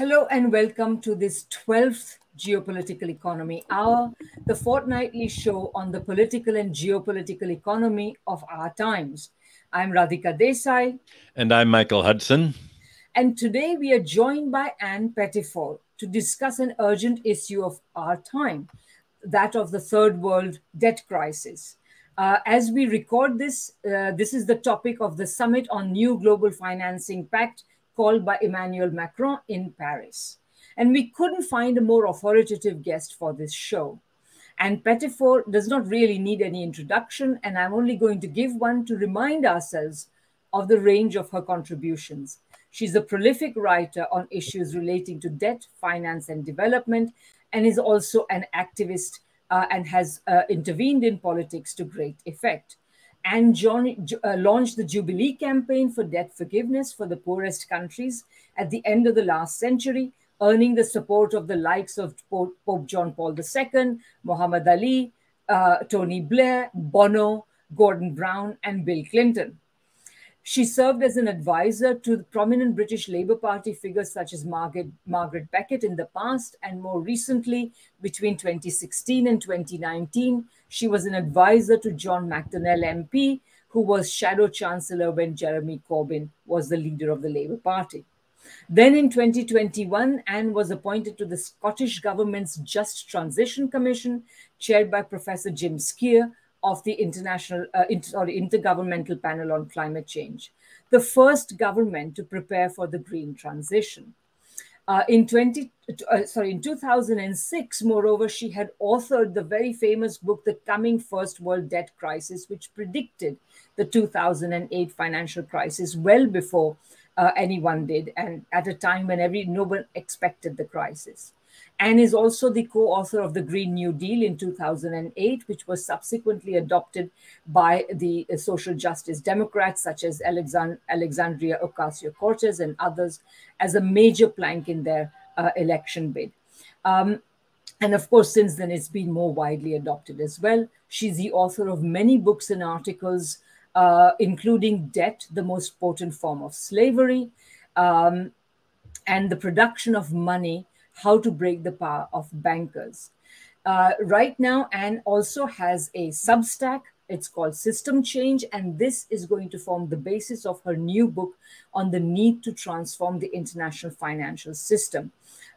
Hello and welcome to this 12th Geopolitical Economy Hour, the fortnightly show on the political and geopolitical economy of our times. I'm Radhika Desai. And I'm Michael Hudson. And today we are joined by Ann Pettifor to discuss an urgent issue of our time, that of the third world debt crisis. Uh, as we record this, uh, this is the topic of the Summit on New Global Financing Pact called by Emmanuel Macron in Paris. And we couldn't find a more authoritative guest for this show. Ann Pettifor does not really need any introduction, and I'm only going to give one to remind ourselves of the range of her contributions. She's a prolific writer on issues relating to debt, finance, and development, and is also an activist uh, and has uh, intervened in politics to great effect. And John uh, launched the Jubilee campaign for debt forgiveness for the poorest countries at the end of the last century, earning the support of the likes of Pope, John Paul II, Muhammad Ali, uh, Tony Blair, Bono, Gordon Brown, and Bill Clinton. She served as an advisor to prominent British Labour Party figures such as Margaret, Margaret Beckett in the past, and more recently, between 2016 and 2019, she was an advisor to John McDonnell MP, who was Shadow Chancellor when Jeremy Corbyn was the leader of the Labour Party. Then in 2021, Ann was appointed to the Scottish Government's Just Transition Commission, chaired by Professor Jim Skea, of the international uh, inter, intergovernmental panel on climate change the first government to prepare for the green transition uh, in 20 uh, sorry in 2006 moreover she had authored the very famous book the coming first world debt crisis which predicted the 2008 financial crisis well before uh, anyone did and at a time when every no one expected the crisis and is also the co author of the Green New Deal in 2008, which was subsequently adopted by the social justice Democrats, such as Alexand- Alexandria Ocasio Cortez and others, as a major plank in their uh, election bid. Um, and of course, since then, it's been more widely adopted as well. She's the author of many books and articles, uh, including Debt, the Most Potent Form of Slavery, um, and the Production of Money how to break the power of bankers. Uh, right now, Ann also has a Substack. It's called System Change, and this is going to form the basis of her new book on the need to transform the international financial system,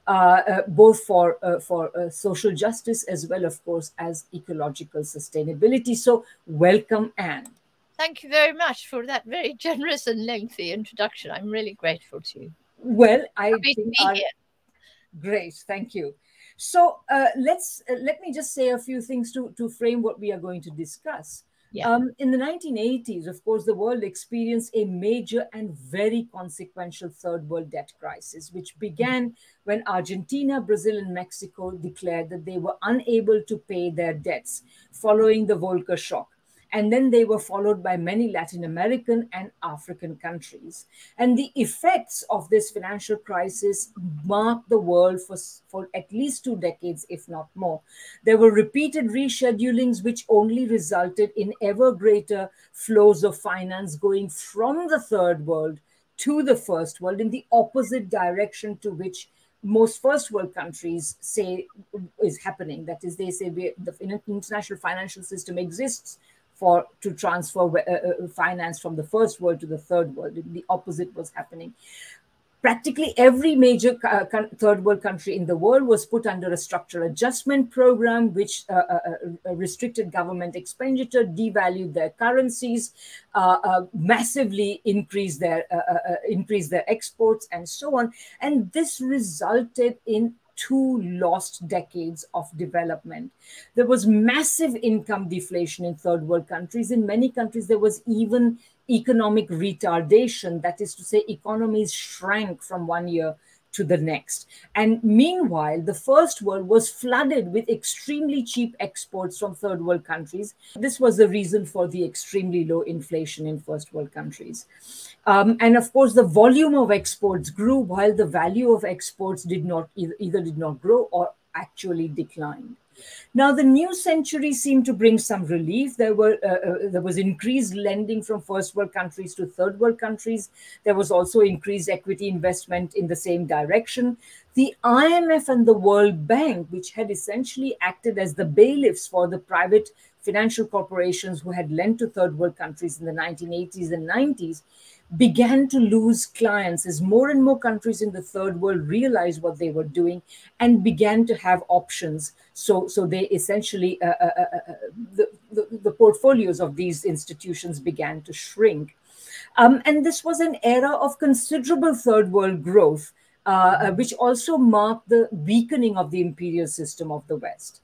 uh, uh, both for uh, for uh, social justice as well, of course, as ecological sustainability. So, welcome, Ann. Thank you very much for that very generous and lengthy introduction. I'm really grateful to you. Well, I think our, Great, thank you. So uh, let's uh, let me just say a few things to to frame what we are going to discuss. Yeah. Um, in the 1980s, of course, the world experienced a major and very consequential third world debt crisis, which began when Argentina, Brazil, and Mexico declared that they were unable to pay their debts following the Volcker shock and then they were followed by many Latin American and African countries. And the effects of this financial crisis marked the world for, for at least two decades, if not more. There were repeated reschedulings, which only resulted in ever greater flows of finance going from the third world to the first world in the opposite direction to which most first world countries say is happening. That is, they say the international financial system exists for to transfer uh, uh, finance from the first world to the third world. The opposite was happening. Practically every major uh, third world country in the world was put under a structural adjustment program, which uh, uh, uh, restricted government expenditure, devalued their currencies, massively increased their increased their exports, and so on. And this resulted in two lost decades of development. There was massive income deflation in third world countries. In many countries, there was even economic retardation. That is to say, economies shrank from one year to the next. And meanwhile, the first world was flooded with extremely cheap exports from third world countries. This was the reason for the extremely low inflation in first world countries. Um, and of course, the volume of exports grew while the value of exports did not either, either did not grow or actually declined. Now, the new century seemed to bring some relief. There were uh, uh, there was increased lending from first world countries to third world countries. There was also increased equity investment in the same direction. The IMF and the World Bank, which had essentially acted as the bailiffs for the private financial corporations who had lent to third world countries in the 1980s and 90s, began to lose clients as more and more countries in the third world realized what they were doing and began to have options. So, so they essentially, uh, uh, uh, uh, the, the, the, portfolios of these institutions began to shrink. Um, and this was an era of considerable third world growth, uh, uh, which also marked the weakening of the imperial system of the West.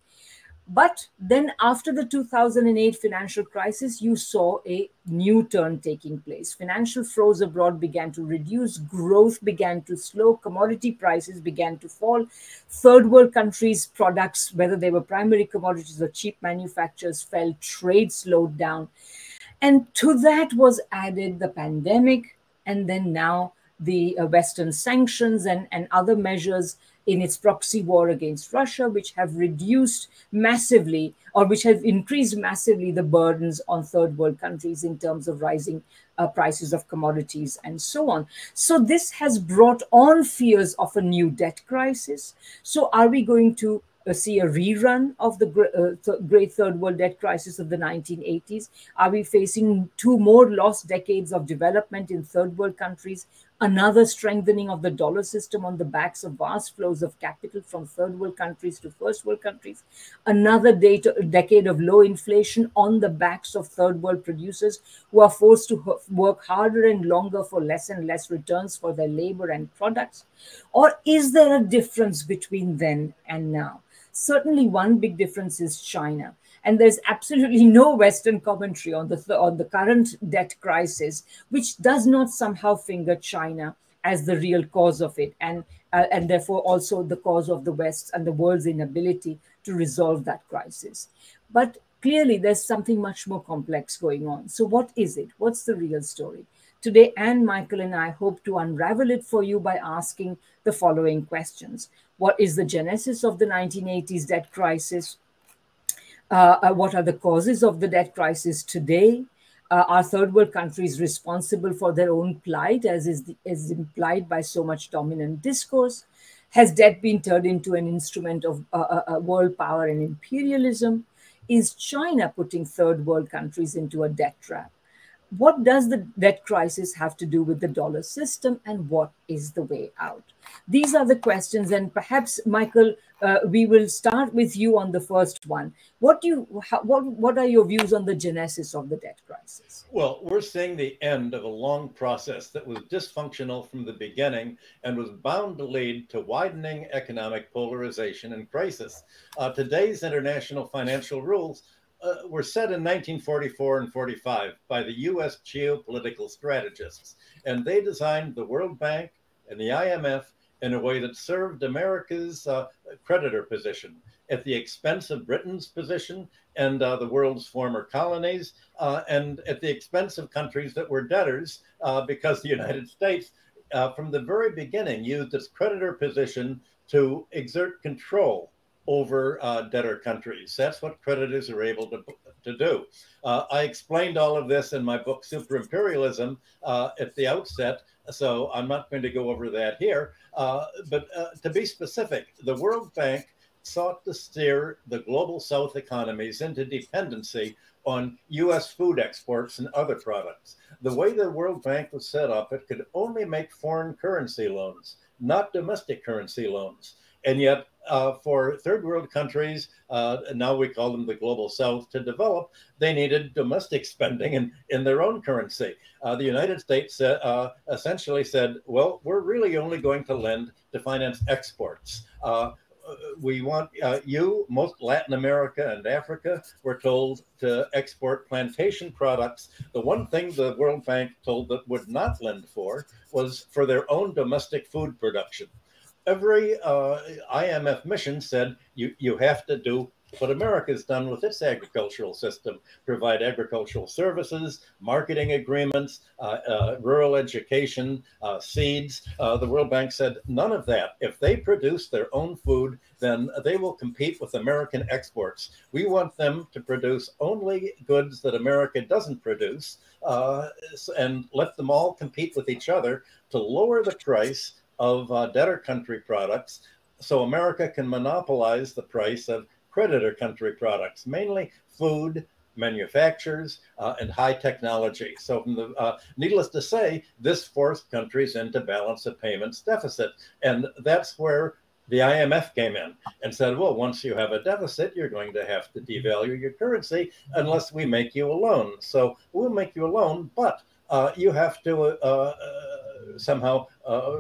But then, after the 2008 financial crisis, you saw a new turn taking place. Financial flows abroad began to reduce, growth began to slow, commodity prices began to fall. Third world countries' products, whether they were primary commodities or cheap manufacturers, fell, trade slowed down. And to that was added the pandemic, and then now the uh, Western sanctions and, and other measures in its proxy war against Russia, which have reduced massively or which have increased massively the burdens on third world countries in terms of rising uh, prices of commodities and so on. So, this has brought on fears of a new debt crisis. So, are we going to uh, see a rerun of the uh, great third world debt crisis of the 1980s? Are we facing two more lost decades of development in third world countries another strengthening of the dollar system on the backs of vast flows of capital from third world countries to first world countries, another decade of low inflation on the backs of third world producers who are forced to work harder and longer for less and less returns for their labor and products? Or is there a difference between then and now? Certainly, one big difference is China and there's absolutely no Western commentary on the on the current debt crisis, which does not somehow finger China as the real cause of it, and uh, and therefore also the cause of the West and the world's inability to resolve that crisis. But clearly, there's something much more complex going on. So, what is it? What's the real story? Today, Ann, Michael, and I hope to unravel it for you by asking the following questions. What is the genesis of the 1980s debt crisis? Uh, uh, what are the causes of the debt crisis today? Uh, are third world countries responsible for their own plight, as is, the, implied by so much dominant discourse? Has debt been turned into an instrument of uh, uh, uh, world power and imperialism? Is China putting third world countries into a debt trap? What does the debt crisis have to do with the dollar system, and what is the way out? These are the questions, and perhaps, Michael, uh, we will start with you on the first one. What do you, how, what, what are your views on the genesis of the debt crisis? Well, we're seeing the end of a long process that was dysfunctional from the beginning and was bound to lead to widening economic polarization and crisis. Uh, today's international financial rules uh, were set in 1944 and 45 by the U.S. geopolitical strategists, and they designed the World Bank and the IMF in a way that served America's uh, creditor position. At the expense of Britain's position and uh, the world's former colonies, uh, and at the expense of countries that were debtors, uh, because the United States, uh, from the very beginning, used its creditor position to exert control over uh, debtor countries. That's what creditors are able to, to do. Uh, I explained all of this in my book, Super Imperialism, uh, at the outset, so I'm not going to go over that here. Uh, but uh, to be specific, the World Bank sought to steer the global South economies into dependency on U.S. food exports and other products. The way the World Bank was set up, it could only make foreign currency loans, not domestic currency loans. And yet, uh, for third world countries, uh, now we call them the global south, to develop, they needed domestic spending in, in their own currency. Uh, the United States uh, essentially said, well, we're really only going to lend to finance exports. Uh, we want uh, you, most Latin America and Africa, were told to export plantation products. The one thing the World Bank told that would not lend for was for their own domestic food production every uh, IMF mission said you, you have to do what America's done with its agricultural system provide agricultural services, marketing agreements, uh, uh, rural education, uh, seeds. Uh, the World Bank said none of that. If they produce their own food, then they will compete with American exports. We want them to produce only goods that America doesn't produce uh, and let them all compete with each other to lower the price of uh, debtor country products so America can monopolize the price of creditor country products, mainly food, manufacturers, uh, and high technology. So, the, uh, needless to say, this forced countries into balance of payments deficit. And that's where the IMF came in and said, well, once you have a deficit, you're going to have to devalue your currency unless we make you a loan. So, we'll make you a loan, but uh, you have to uh, uh, somehow uh,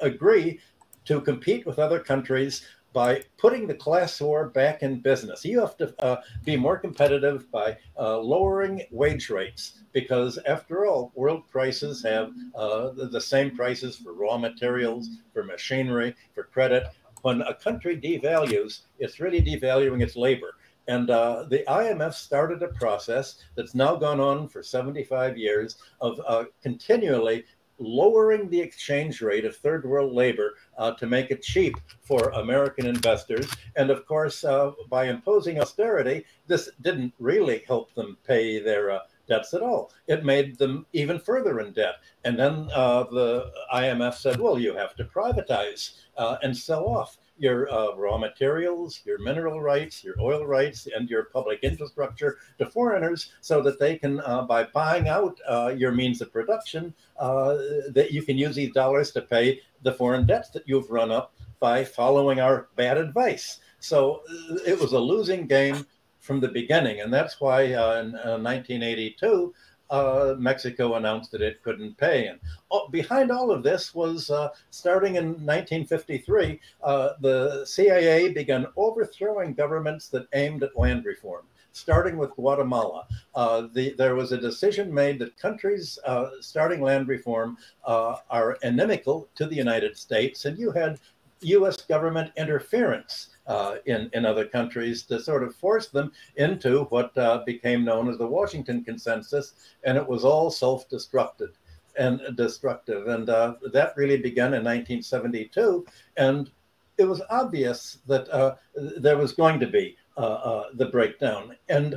agree to compete with other countries by putting the class war back in business. You have to uh, be more competitive by uh, lowering wage rates because, after all, world prices have uh, the, same prices for raw materials, for machinery, for credit. When a country devalues, it's really devaluing its labor. And uh, the IMF started a process that's now gone on for 75 years of uh, continually lowering the exchange rate of third world labor uh, to make it cheap for American investors. And of course, uh, by imposing austerity, this didn't really help them pay their uh, debts at all. It made them even further in debt. And then uh, the IMF said, well, you have to privatize uh, and sell off your uh, raw materials, your mineral rights, your oil rights, and your public infrastructure to foreigners so that they can, uh, by buying out uh, your means of production, uh, that you can use these dollars to pay the foreign debts that you've run up by following our bad advice. So uh, it was a losing game from the beginning. And that's why uh, in 1982, uh, Mexico announced that it couldn't pay. And oh, behind all of this was uh, starting in 1953, uh, the CIA began overthrowing governments that aimed at land reform. Starting with Guatemala, uh, the, there was a decision made that countries uh, starting land reform are inimical to the United States, and you had U.S. government interference uh, in, in other countries to sort of force them into what uh, became known as the Washington Consensus, and it was all self-destructive and destructive. And uh, that really began in 1972, and it was obvious that uh, there was going to be uh, uh, the breakdown. And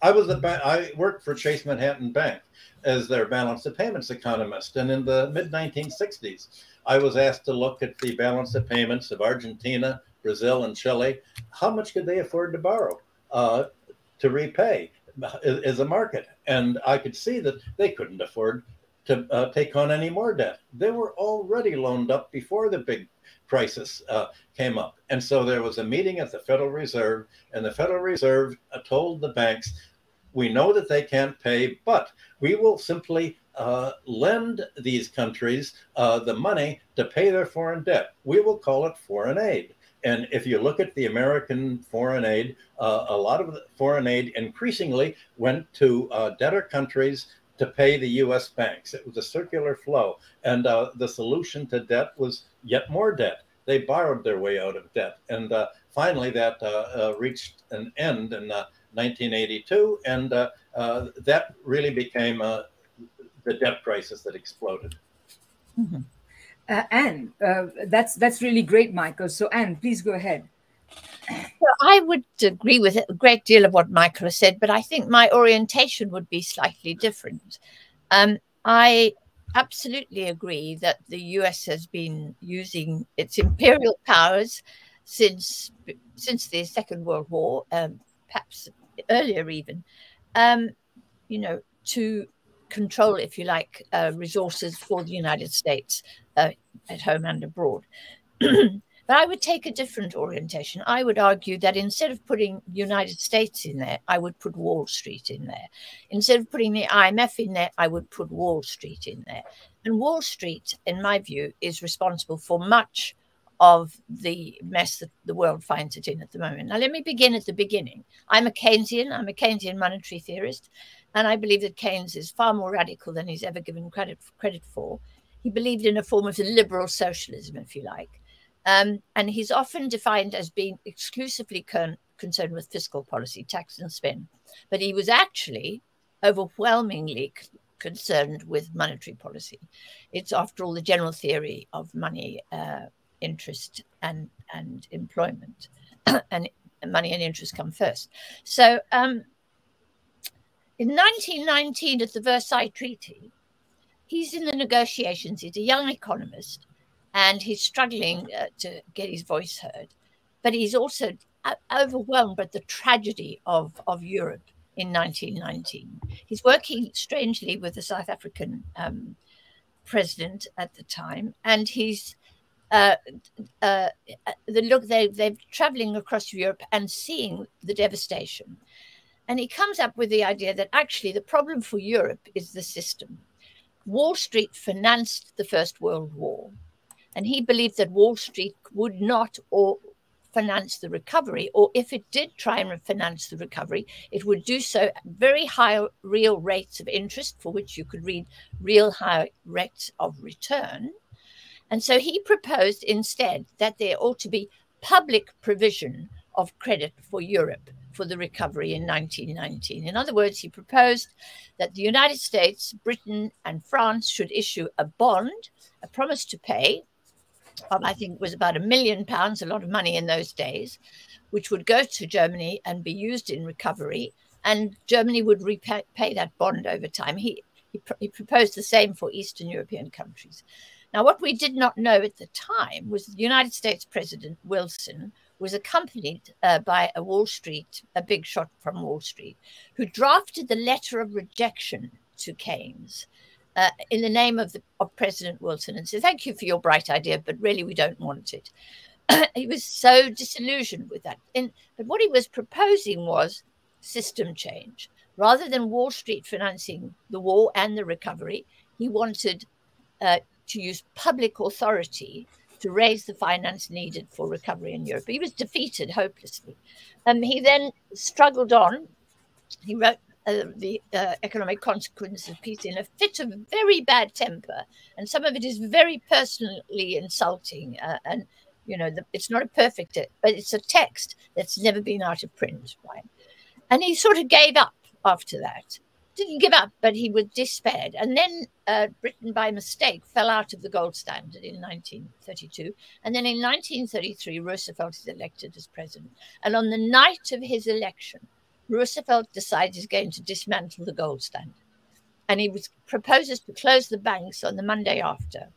I was ba- I worked for Chase Manhattan Bank as their balance of payments economist, and in the mid 1960s. I was asked to look at the balance of payments of Argentina, Brazil and Chile, how much could they afford to borrow uh, to repay as a market? And I could see that they couldn't afford to uh, take on any more debt. They were already loaned up before the big crisis uh, came up. And so there was a meeting at the Federal Reserve, and the Federal Reserve uh, told the banks, we know that they can't pay, but we will simply uh, lend these countries uh, the money to pay their foreign debt. We will call it foreign aid. And if you look at the American foreign aid, uh, a lot of the foreign aid increasingly went to uh, debtor countries to pay the US banks. It was a circular flow. And uh, the solution to debt was yet more debt. They borrowed their way out of debt. And uh, finally, that uh, uh, reached an end in 1982. And that really became the debt crisis that exploded. Mm-hmm. Uh, Ann, uh, that's that's really great, Michael. So Ann, please go ahead. Well, I would agree with a great deal of what Michael has said, but I think my orientation would be slightly different. Um, I absolutely agree that the US has been using its imperial powers since since the Second World War, um, perhaps earlier even, um, you know, to control, if you like, uh, resources for the United States uh, at home and abroad. but I would take a different orientation. I would argue that instead of putting United States in there, I would put Wall Street in there. Instead of putting the IMF in there, I would put Wall Street in there. And Wall Street, in my view, is responsible for much of the mess that the world finds it in at the moment. Now, let me begin at the beginning. I'm a Keynesian, I'm a Keynesian monetary theorist, and I believe that Keynes is far more radical than he's ever given credit, credit for. He believed in a form of liberal socialism, if you like. Um, and he's often defined as being exclusively con concerned with fiscal policy, tax and spend. But he was actually overwhelmingly concerned with monetary policy. It's, after all, the general theory of money, uh, interest, and, and employment. and money and interest come first. So um, in 1919, at the Versailles Treaty, he's in the negotiations. He's a young economist and he's struggling uh, to get his voice heard. But he's also uh, overwhelmed by the tragedy of, of Europe in 1919. He's working strangely with the South African um, president at the time, and he's uh, uh, the look they they're traveling across Europe and seeing the devastation. And he comes up with the idea that actually the problem for Europe is the system. Wall Street financed the First World War, and he believed that Wall Street would not or finance the recovery, or if it did try and finance the recovery, it would do so at very high real rates of interest, for which you could read real high rates of return. And so he proposed instead that there ought to be public provision of credit for Europe for the recovery in 1919. In other words, he proposed that the United States, Britain, and France should issue a bond, a promise to pay of, I think, it was about a million pounds, a lot of money in those days, which would go to Germany and be used in recovery. And Germany would repay that bond over time. He, he, pr- he proposed the same for Eastern European countries. Now, what we did not know at the time was the United States President Wilson was accompanied uh, by a Wall Street, a big shot from Wall Street, who drafted the letter of rejection to Keynes uh, in the name of, the, of President Wilson and said, Thank you for your bright idea, but really we don't want it. he was so disillusioned with that. And, but what he was proposing was system change. Rather than Wall Street financing the war and the recovery, he wanted uh, to use public authority to raise the finance needed for recovery in Europe. He was defeated hopelessly. Um, he then struggled on. He wrote uh, the uh, economic consequences of peace in a fit of very bad temper, and some of it is very personally insulting. Uh, and you know, the, it's not a perfect, but it's a text that's never been out of print, right? And he sort of gave up after that didn't give up, but he was despaired. And then uh, Britain, by mistake, fell out of the gold standard in 1932. And then in 1933, Roosevelt is elected as president. And on the night of his election, Roosevelt decides he's going to dismantle the gold standard. And he was, proposes to close the banks on the Monday after.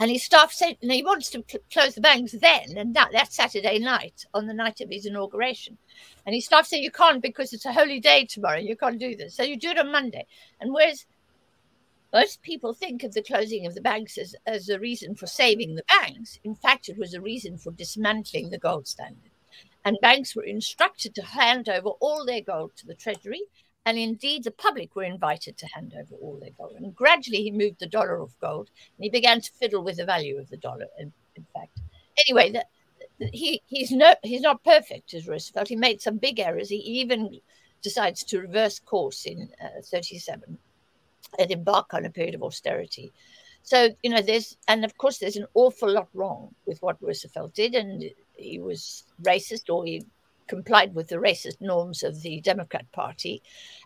And his staff said, and he wants to close the banks then, and that, that Saturday night, on the night of his inauguration. And his staff said, you can't because it's a holy day tomorrow. You can't do this. So you do it on Monday. And whereas most people think of the closing of the banks as, as a reason for saving the banks, in fact, it was a reason for dismantling the gold standard. And banks were instructed to hand over all their gold to the Treasury and indeed, the public were invited to hand over all their gold. And gradually, he moved the dollar off gold and he began to fiddle with the value of the dollar, in, in fact. Anyway, the, the, he, he's, no, he's not perfect, as Roosevelt. He made some big errors. He even decides to reverse course in uh, 37 and embark on a period of austerity. So, you know, there's, and of course, there's an awful lot wrong with what Roosevelt did. And he was racist or he complied with the racist norms of the Democrat Party.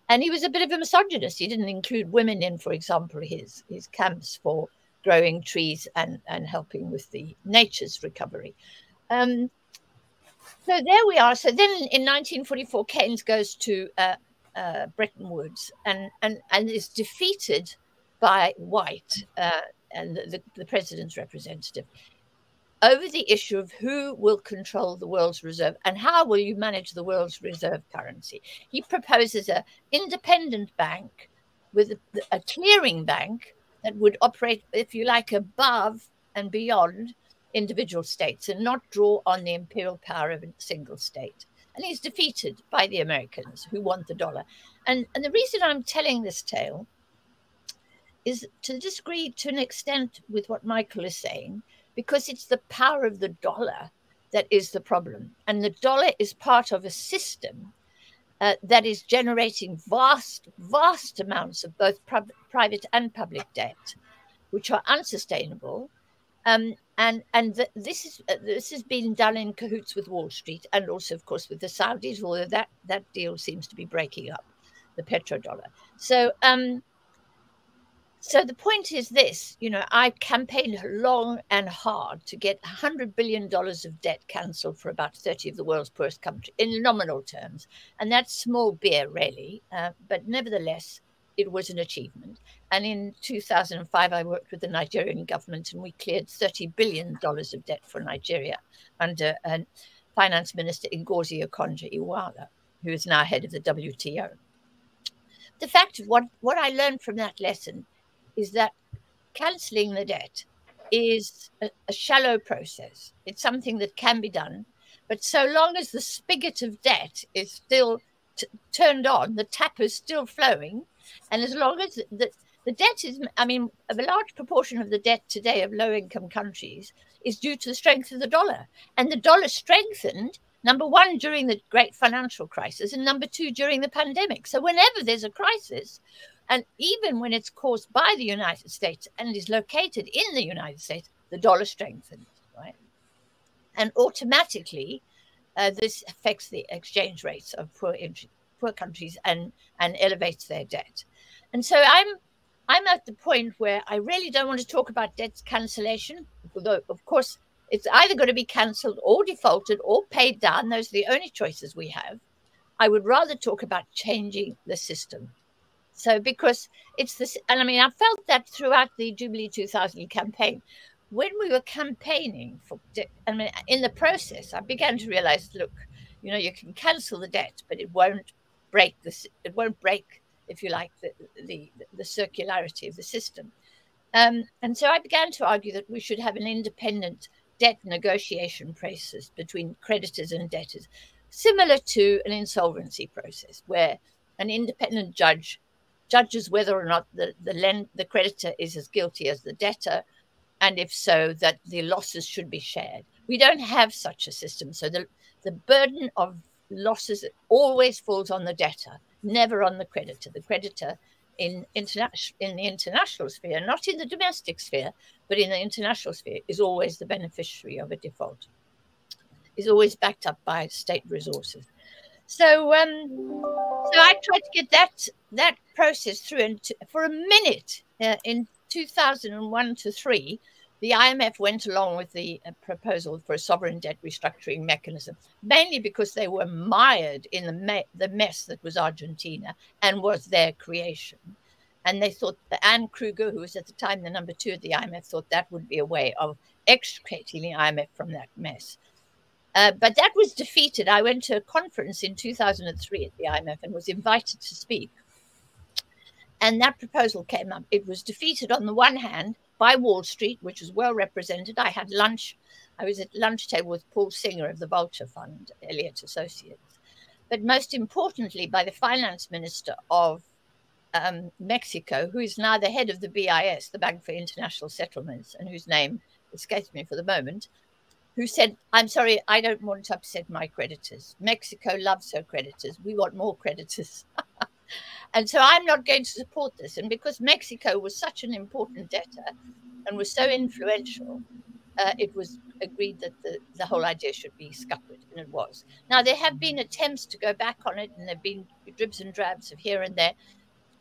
And he was a bit of a misogynist. He didn't include women in, for example, his, his camps for growing trees and, and helping with the nature's recovery. Um, so there we are. So then in 1944, Keynes goes to uh, uh, Bretton Woods and, and, and is defeated by White uh, and the, the, the, president's representative over the issue of who will control the world's reserve and how will you manage the world's reserve currency. He proposes an independent bank with a, clearing bank that would operate, if you like, above and beyond individual states and not draw on the imperial power of a single state. And he's defeated by the Americans who want the dollar. And, and the reason I'm telling this tale is to disagree to an extent with what Michael is saying, because it's the power of the dollar that is the problem. And the dollar is part of a system uh, that is generating vast, vast amounts of both private and public debt, which are unsustainable. Um, and and th- this is uh, this has been done in cahoots with Wall Street and also, of course, with the Saudis. Although that that deal seems to be breaking up, the petrodollar. So um, so the point is this: you know, I campaigned long and hard to get hundred billion dollars of debt cancelled for about thirty of the world's poorest countries in nominal terms, and that's small beer, really. Uh, but nevertheless, it was an achievement. And in 2005, I worked with the Nigerian government and we cleared $30 billion of debt for Nigeria under uh, Finance Minister Ngozi Okonjo-Iweala, who is now head of the WTO. The fact of what, what I learned from that lesson is that cancelling the debt is a, a shallow process. It's something that can be done. But so long as the spigot of debt is still turned on, the tap is still flowing, and as long as the, the debt is, I mean, a large proportion of the debt today of low income countries is due to the strength of the dollar. And the dollar strengthened, number one, during the great financial crisis, and number two, during the pandemic. So whenever there's a crisis, and even when it's caused by the United States and is located in the United States, the dollar strengthens, right? And automatically, uh, this affects the exchange rates of poor poor countries and and elevates their debt. And so I'm I'm at the point where I really don't want to talk about debt cancellation, although of course it's either going to be cancelled or defaulted or paid down. Those are the only choices we have. I would rather talk about changing the system. So because it's this, and I mean, I felt that throughout the Jubilee 2000 campaign. When we were campaigning for, I mean, in the process, I began to realize, look, you know, you can cancel the debt, but it won't break this. It won't break, if you like, the the, the circularity of the system. Um, and so I began to argue that we should have an independent debt negotiation process between creditors and debtors, similar to an insolvency process, where an independent judge judges whether or not the the, lend, the creditor is as guilty as the debtor, and if so, that the losses should be shared. We don't have such a system, so the the burden of losses always falls on the debtor, never on the creditor. The creditor in international in the international sphere, not in the domestic sphere, but in the international sphere, is always the beneficiary of a default. Is always backed up by state resources. So, um, so I tried to get that that process through, and for a minute uh, in 2001 to three, the IMF went along with the uh, proposal for a sovereign debt restructuring mechanism, mainly because they were mired in the, me- the mess that was Argentina and was their creation. And they thought that Anne Krueger, who was at the time the number two at the IMF, thought that would be a way of extricating the IMF from that mess. Uh, but that was defeated. I went to a conference in 2003 at the IMF and was invited to speak. And that proposal came up. It was defeated on the one hand by Wall Street, which was well represented. I had lunch. I was at lunch table with Paul Singer of the Vulture Fund, Elliott Associates. But most importantly, by the finance minister of um, Mexico, who is now the head of the BIS, the Bank for International Settlements, and whose name escapes me for the moment, who said, I'm sorry, I don't want to upset my creditors. Mexico loves her creditors. We want more creditors. And so I'm not going to support this. And because Mexico was such an important debtor and was so influential, uh, it was agreed that the, the whole idea should be scuppered, and it was. Now, there have been attempts to go back on it, and there have been dribs and drabs of here and there.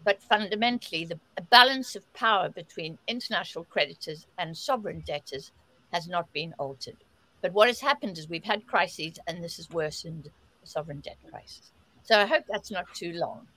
But fundamentally, the balance of power between international creditors and sovereign debtors has not been altered. But what has happened is we've had crises, and this has worsened the sovereign debt crisis. So I hope that's not too long.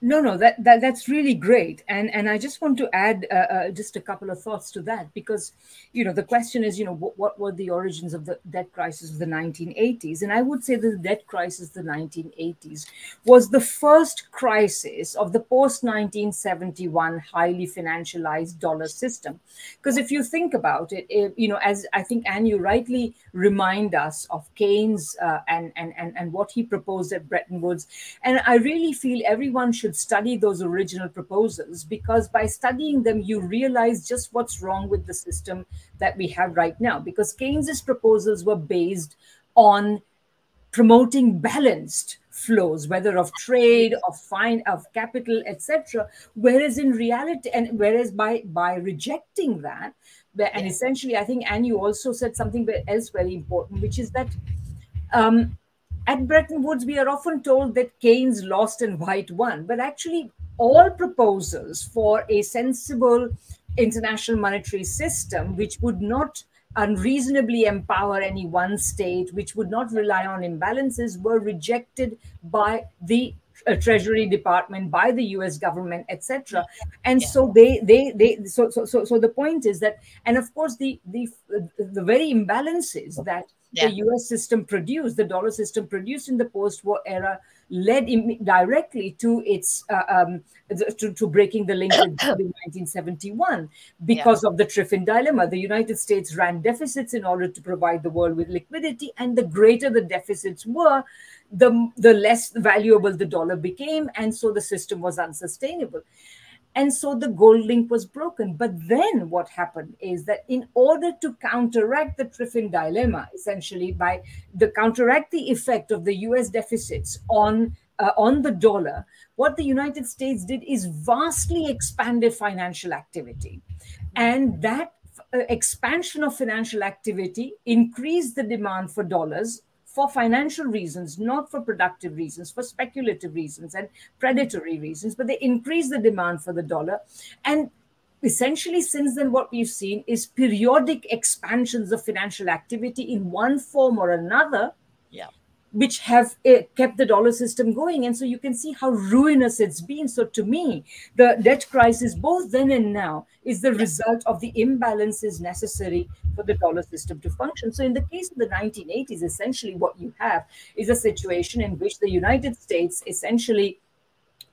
No, no, that, that that's really great, and and I just want to add uh, uh, just a couple of thoughts to that because, you know, the question is, you know, what, what were the origins of the debt crisis of the 1980s? And I would say the debt crisis of the 1980s was the first crisis of the post 1971 highly financialized dollar system, because if you think about it, you know, as I think Ann, you rightly remind us of Keynes uh, and and and and what he proposed at Bretton Woods, and I really feel everyone should should study those original proposals because by studying them, you realize just what's wrong with the system that we have right now. Because Keynes's proposals were based on promoting balanced flows whether of trade of fine of capital etc whereas in reality and whereas by by rejecting that and essentially, I think, and you also said something else very important, which is that um, at Bretton Woods, we are often told that Keynes lost and White won, but actually, all proposals for a sensible international monetary system, which would not unreasonably empower any one state, which would not rely on imbalances, were rejected by the uh, Treasury Department, by the U.S. government, etc. And yeah. so they, they, they. So, so, so, so the point is that, and of course, the the the very imbalances that yeah. the U.S. system produced, the dollar system produced in the post-war era, led directly to its uh, um, to, to, breaking the link with 1971 because yeah. of the Triffin dilemma. The United States ran deficits in order to provide the world with liquidity, and the greater the deficits were, the the less valuable the dollar became, and so the system was unsustainable. And so the gold link was broken. But then what happened is that in order to counteract the Triffin dilemma, essentially by the counteract the effect of the US deficits on uh, on the dollar, what the United States did is vastly expanded financial activity. And that uh, expansion of financial activity increased the demand for dollars for financial reasons, not for productive reasons, for speculative reasons and predatory reasons, but they increase the demand for the dollar. And essentially, since then, what we've seen is periodic expansions of financial activity in one form or another. Which have uh, kept the dollar system going. And so you can see how ruinous it's been. So to me, the debt crisis, both then and now, is the result of the imbalances necessary for the dollar system to function. So in the case of the 1980s, essentially what you have is a situation in which the United States essentially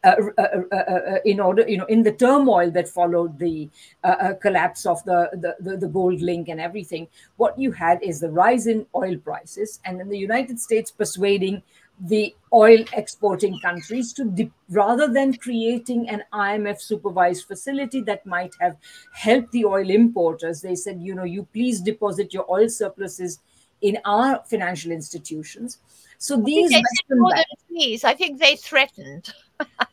Uh, uh, uh, in order, you know, in the turmoil that followed the collapse of the, the, the gold link and everything, what you had is the rise in oil prices, and then the United States persuading the oil exporting countries to rather than creating an IMF supervised facility that might have helped the oil importers, they said, you know, you please deposit your oil surpluses in our financial institutions. So these I think, please, I think they threatened.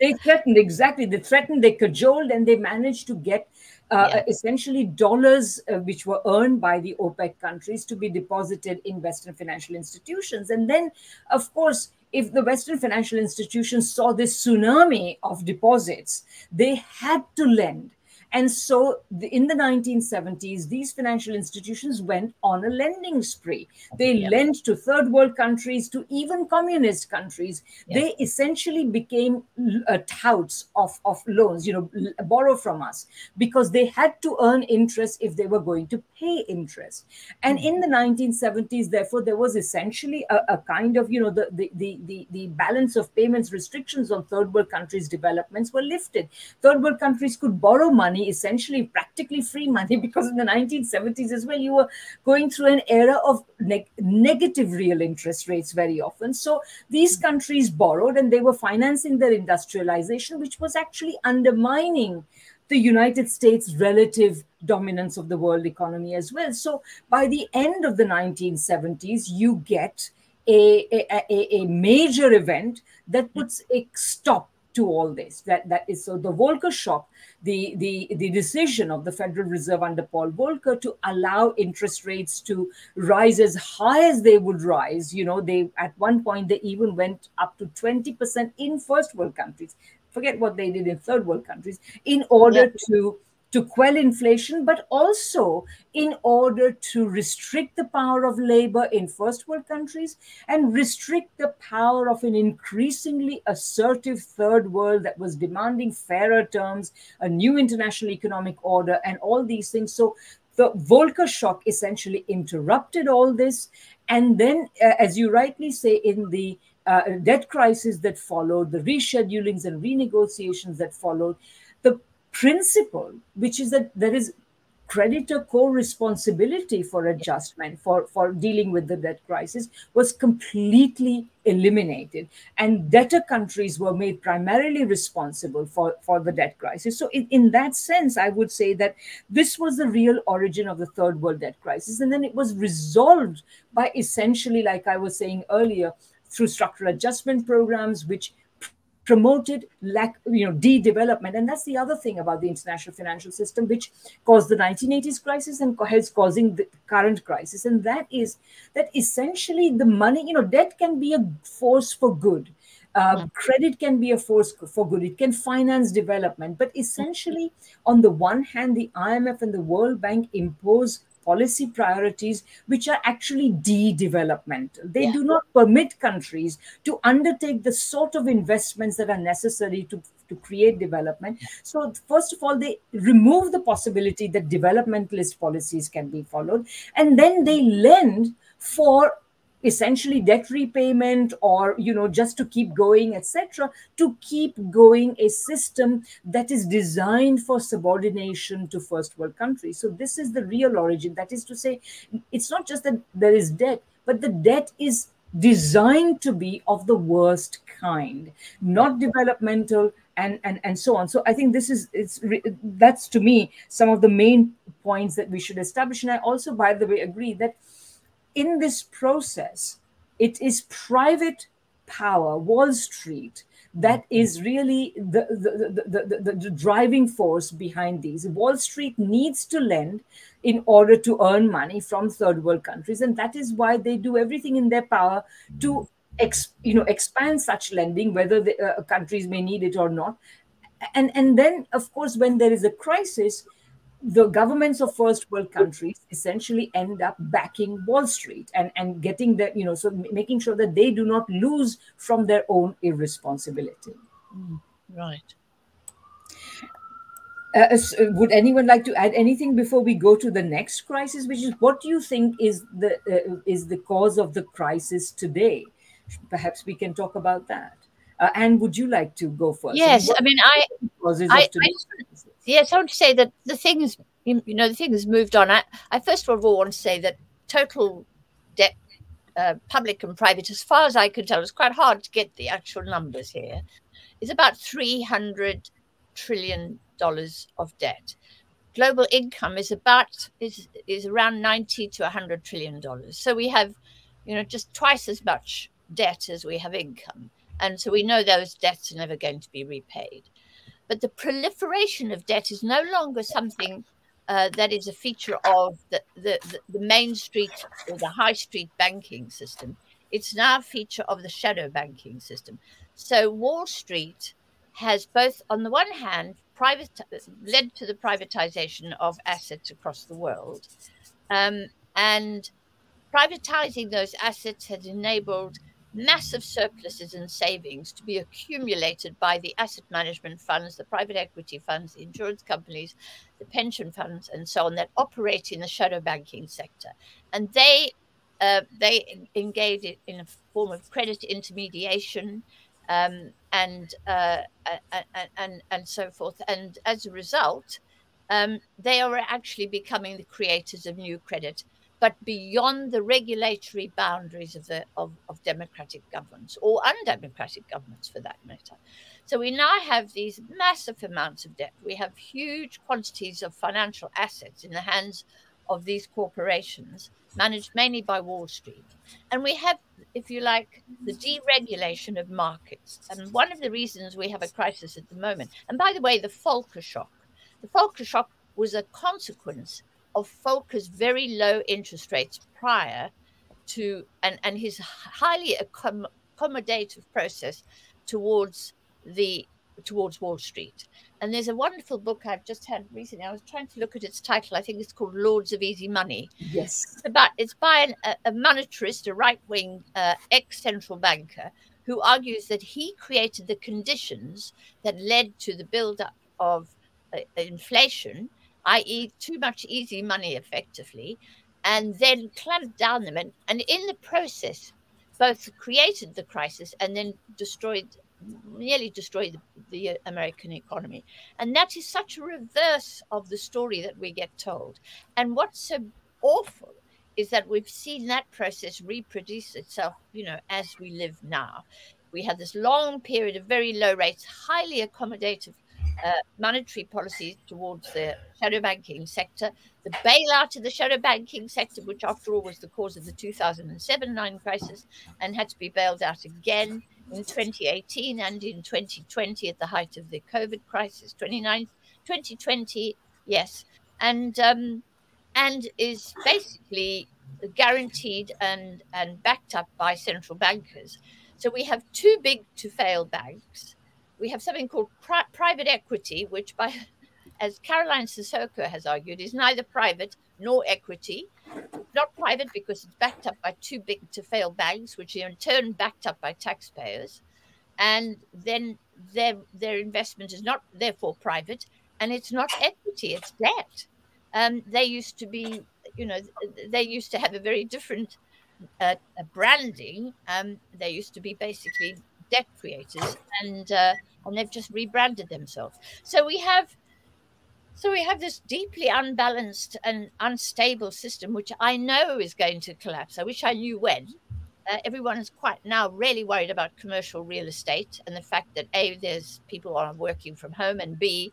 They threatened exactly. They threatened. They cajoled, and they managed to get uh, yeah. essentially dollars uh, which were earned by the OPEC countries to be deposited in Western financial institutions. And then, of course, if the Western financial institutions saw this tsunami of deposits, they had to lend and so the, in the 1970s, these financial institutions went on a lending spree. They yep. lent to third world countries, to even communist countries. Yes. They essentially became uh, touts of, of loans, you know, borrow from us because they had to earn interest if they were going to pay interest. And mm-hmm. in the 1970s, therefore, there was essentially a, a kind of, you know, the, the, the, the, the balance of payments restrictions on third world countries' developments were lifted. Third world countries could borrow money money, essentially practically free money, because in the 1970s as well, you were going through an era of neg- negative real interest rates very often. So these countries borrowed and they were financing their industrialization, which was actually undermining the United States' relative dominance of the world economy as well. So by the end of the 1970s, you get a, a, a, major event that puts a stop to all this. That that is so the Volcker shock the, the, the decision of the Federal Reserve under Paul Volcker to allow interest rates to rise as high as they would rise. You know, they at one point they even went up to 20% in first world countries. Forget what they did in third world countries in order yeah. to to quell inflation, but also in order to restrict the power of labor in first world countries and restrict the power of an increasingly assertive third world that was demanding fairer terms, a new international economic order, and all these things. So the Volcker shock essentially interrupted all this. And then, uh, as you rightly say, in the uh, debt crisis that followed, the reschedulings and renegotiations that followed, principle, which is that there is creditor co-responsibility for adjustment for, for dealing with the debt crisis was completely eliminated. And debtor countries were made primarily responsible for, for the debt crisis. So in, in that sense i would say that this was the real origin of the third world debt crisis. And then it was resolved by essentially like i was saying earlier through structural adjustment programs which promoted lack, you know, de-development. And that's the other thing about the international financial system, which caused the 1980s crisis and is causing the current crisis. And that is that essentially the money, you know, debt can be a force for good. Uh, credit can be a force for good. It can finance development. But essentially, on the one hand, the IMF and the World Bank impose policy priorities which are actually de-developmental. They yeah. do not permit countries to undertake the sort of investments that are necessary to, to create development. So first of all, they remove the possibility that developmentalist policies can be followed, and then they lend for essentially debt repayment or you know just to keep going etc to keep going a system that is designed for subordination to first world countries. So this is the real origin. That is to say it's not just that there is debt but the debt is designed to be of the worst kind not developmental and and and so on. So i think this is it's that's to me some of the main points that we should establish. And i also by the way agree that in this process, it is private power, Wall Street, that mm-hmm. is really the, the, the, the, driving force behind these. Wall Street needs to lend in order to earn money from third world countries. And that is why they do everything in their power to mm-hmm. ex, you know, expand such lending, whether the uh, countries may need it or not. And, and then, of course, when there is a crisis, the governments of first world countries essentially end up backing Wall Street and, and getting the, you know, so making sure that they do not lose from their own irresponsibility. Mm, right. Uh, uh, would anyone like to add anything before we go to the next crisis, which is what do you think is the uh, is the cause of the crisis today? Perhaps we can talk about that. Uh, Ann would you like to go first? Yes, I mean, I, I, I yes, I want to say that the thing is, you know, the thing has moved on. I, I first of all want to say that total debt, uh, public and private, as far as I can tell, it's quite hard to get the actual numbers here, is about three hundred trillion dollars of debt. Global income is about is is around ninety to hundred trillion dollars. So we have, you know, just twice as much debt as we have income, and so we know those debts are never going to be repaid. But the proliferation of debt is no longer something uh, that is a feature of the, the, the, main street or the high street banking system. It's now a feature of the shadow banking system. So Wall Street has both, on the one hand, private led to the privatization of assets across the world, um, and privatizing those assets has enabled massive surpluses and savings to be accumulated by the asset management funds, the private equity funds, the insurance companies, the pension funds, and so on that operate in the shadow banking sector. And they uh, they engage in a form of credit intermediation um, and, uh, and, and and so forth. And as a result, um, they are actually becoming the creators of new credit but beyond the regulatory boundaries of, the, of, of democratic governments or undemocratic governments for that matter. So we now have these massive amounts of debt. We have huge quantities of financial assets in the hands of these corporations, managed mainly by Wall Street. And we have, if you like, the deregulation of markets. And one of the reasons we have a crisis at the moment, and by the way, the Volcker shock, the Volcker shock was a consequence of Volcker's very low interest rates prior to and, and his highly accom- accommodative process towards the towards Wall Street. And there's a wonderful book I've just had recently. I was trying to look at its title. I think it's called Lords of Easy Money. Yes. It's about it's by an, a, a, monetarist, a right wing uh, ex central banker, who argues that he created the conditions that led to the build up of uh, inflation i.e., too much easy money effectively, and then clamped down them. And, and in the process, both created the crisis and then destroyed, nearly destroyed the, the uh, American economy. And that is such a reverse of the story that we get told. And what's so awful is that we've seen that process reproduce itself, you know, as we live now. We had this long period of very low rates, highly accommodative uh, monetary policies towards the shadow banking sector, the bailout of the shadow banking sector, which after all was the cause of the 2007 9 crisis and had to be bailed out again in 2018 and in 2020 at the height of the COVID crisis, 29, 2020, yes, and um, and is basically guaranteed and and backed up by central bankers. So we have too big to fail banks. We have something called pri- private equity, which by as Carolyn Sissoko has argued, is neither private nor equity. Not private because it's backed up by too big to fail banks, which are in turn backed up by taxpayers. And then their their investment is not therefore private, and it's not equity, it's debt. Um, they used to be, you know, they used to have a very different uh, branding. Um, they used to be basically debt creators, and uh, and they've just rebranded themselves. So we have so we have this deeply unbalanced and unstable system, which I know is going to collapse. I wish I knew when. Uh, everyone is quite now really worried about commercial real estate and the fact that a there's people are working from home and b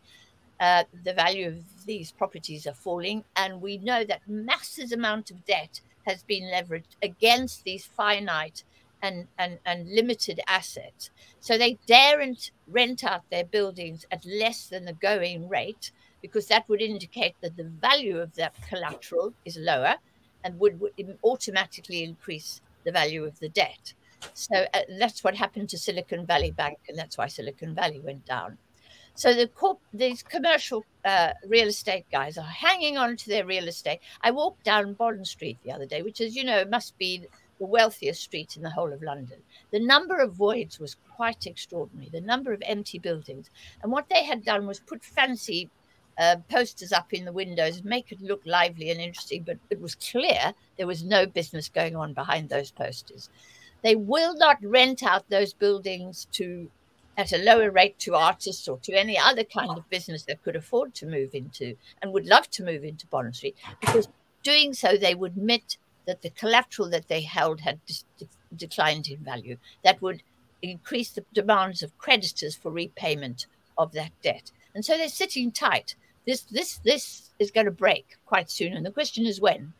uh, the value of these properties are falling and we know that massive amount of debt has been leveraged against these finite and, and, and limited assets so they daren't rent out their buildings at less than the going rate because that would indicate that the value of that collateral is lower and would, would automatically increase the value of the debt. So uh, that's what happened to Silicon Valley Bank, and that's why Silicon Valley went down. So the corp- these commercial uh, real estate guys are hanging on to their real estate. I walked down Bond Street the other day, which is, you know, must be the wealthiest street in the whole of London. The number of voids was quite extraordinary, the number of empty buildings. And what they had done was put fancy uh, posters up in the windows make it look lively and interesting, but it was clear there was no business going on behind those posters. They will not rent out those buildings to at a lower rate to artists or to any other kind of business that could afford to move into and would love to move into Bond Street because doing so they would admit that the collateral that they held had de- declined in value. That would increase the demands of creditors for repayment of that debt. And so they're sitting tight this this this is going to break quite soon, and the question is when.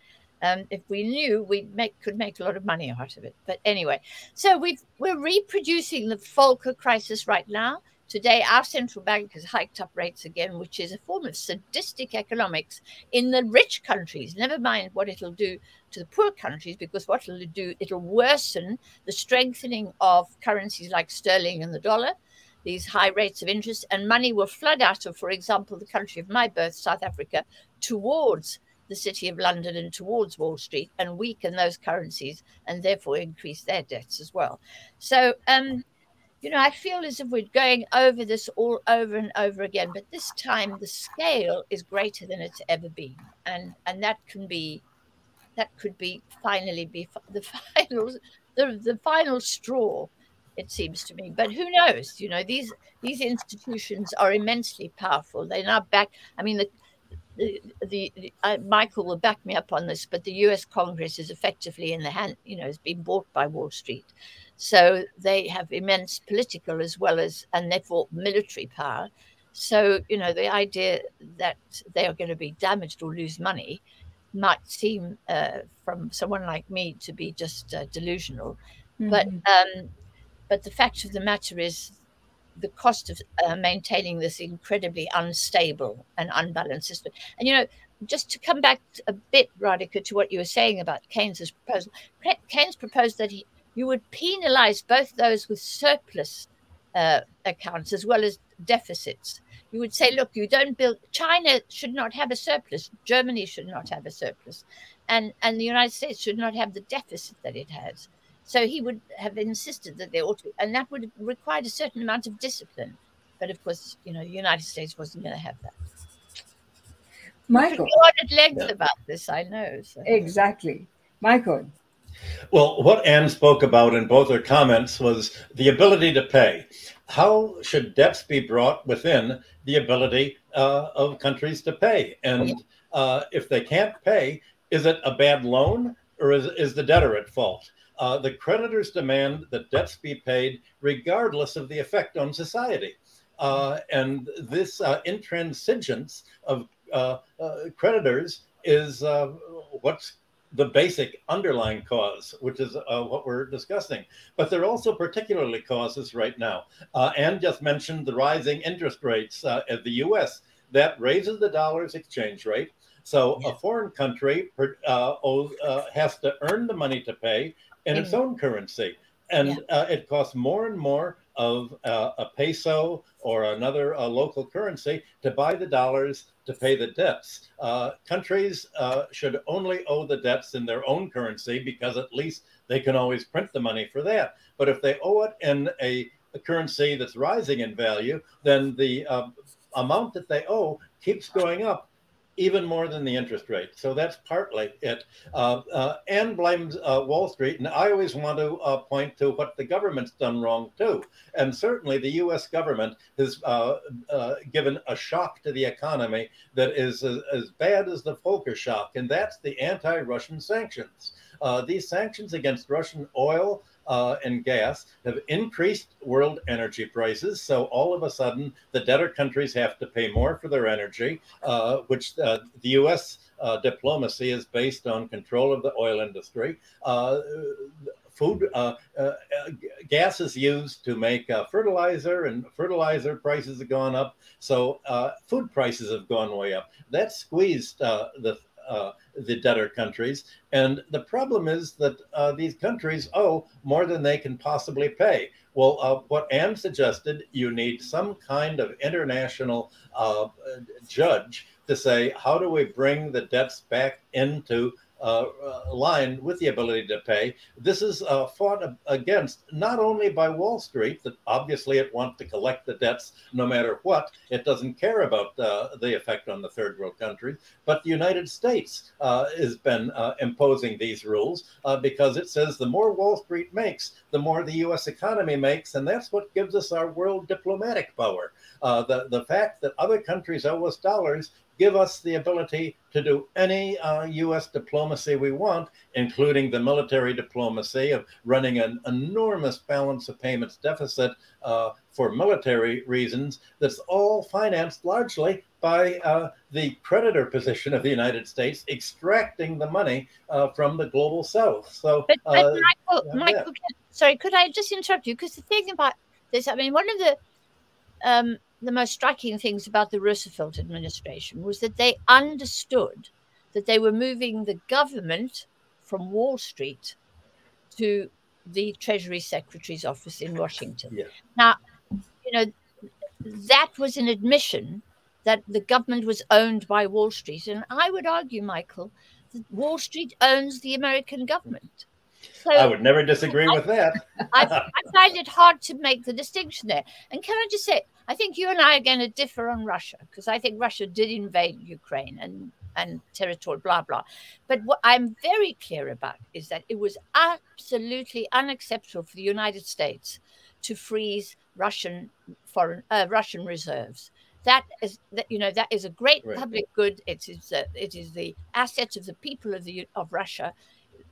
Um, if we knew, we make could make a lot of money out of it. But anyway, so we we're reproducing the Volcker crisis right now. Today, our central bank has hiked up rates again, which is a form of sadistic economics in the rich countries. Never mind what it'll do to the poor countries, because what it'll do, it'll worsen the strengthening of currencies like sterling and the dollar these high rates of interest, and money will flood out of, for example, the country of my birth, South Africa, towards the city of London and towards Wall Street and weaken those currencies and therefore increase their debts as well. So, um, you know, I feel as if we're going over this all over and over again, but this time the scale is greater than it's ever been, and and that can be, that could be finally be the final, the, the final straw it seems to me. But who knows? You know, these these institutions are immensely powerful. They're now back. I mean, the the, the, the uh, Michael will back me up on this, but the U.S. Congress is effectively in the hand. You know, has been bought by Wall Street, so they have immense political as well as and therefore military power. So you know, the idea that they are going to be damaged or lose money might seem uh, from someone like me to be just uh, delusional. Mm-hmm. But um, but the fact of the matter is, the cost of uh, maintaining this incredibly unstable and unbalanced system. And you know, just to come back a bit, Radhika, to what you were saying about Keynes's proposal, Keynes proposed that he, you would penalize both those with surplus uh, accounts as well as deficits. You would say, look, you don't build. China should not have a surplus. Germany should not have a surplus, and and the United States should not have the deficit that it has. So he would have insisted that there ought to be, and that would have required a certain amount of discipline. But of course, you know, the United States wasn't going to have that. Michael. We on at length yeah. about this, I know. So. Exactly. Michael. Well, what Ann spoke about in both her comments was the ability to pay. How should debts be brought within the ability uh, of countries to pay? And uh, if they can't pay, is it a bad loan or is, is the debtor at fault? Uh, the creditors demand that debts be paid regardless of the effect on society. Uh, and this uh, intransigence of uh, uh, creditors is what's the basic underlying cause, which is uh, what we're discussing. But there are also particularly causes right now. Uh, Ann just mentioned the rising interest rates uh, at the US. That raises the dollar's exchange rate. So yeah. a foreign country uh, owes, uh, has to earn the money to pay in its own currency. And yeah. Uh, it costs more and more of uh, a peso or another uh, local currency to buy the dollars to pay the debts. Uh, countries uh, should only owe the debts in their own currency because at least they can always print the money for that. But if they owe it in a, a currency that's rising in value, then the uh, amount that they owe keeps going up even more than the interest rate. So that's partly it. Uh, uh, Ann blames uh, Wall Street, and I always want to uh, point to what the government's done wrong too. And certainly the U.S. government has uh, uh, given a shock to the economy that is as, bad as the Volcker shock, and that's the anti-Russian sanctions. these sanctions against Russian oil uh, and gas have increased world energy prices. So all of a sudden, the debtor countries have to pay more for their energy, uh, which uh, the U.S. Uh, diplomacy is based on control of the oil industry. Uh, food uh, gas is used to make fertilizer, and fertilizer prices have gone up. So food prices have gone way up. That squeezed the uh, the debtor countries. And the problem is that uh, these countries owe more than they can possibly pay. Well, uh, what Ann suggested, you need some kind of international uh, judge to say, how do we bring the debts back into uh, uh, line with the ability to pay. This is uh, fought against not only by Wall Street, that obviously it wants to collect the debts no matter what. It doesn't care about uh, the effect on the third world countries, but the United States uh, has been uh, imposing these rules because it says the more Wall Street makes, the more the U.S. economy makes, and that's what gives us our world diplomatic power. the, the fact that other countries owe us dollars give us the ability to do any uh, U.S. diplomacy we want, including the military diplomacy of running an enormous balance of payments deficit uh, for military reasons. That's all financed largely by uh, the creditor position of the United States, extracting the money uh, from the global South. So, but, but uh, Michael, Michael sorry, could I just interrupt you? Because the thing about this, I mean, one of the um, the most striking things about the Roosevelt administration was that they understood that they were moving the government from Wall Street to the Treasury Secretary's office in Washington. Yeah. Now, you know, that was an admission that the government was owned by Wall Street. And I would argue, Michael, that Wall Street owns the American government. So I would never disagree I, with that. I, I, find it hard to make the distinction there. And can I just say, I think you and I are going to differ on Russia because I think Russia did invade Ukraine and and territory, blah blah. But what I'm very clear about is that it was absolutely unacceptable for the United States to freeze Russian foreign uh, Russian reserves. That is that you know that is a great right. public good. It is uh, it is the asset of the people of the of Russia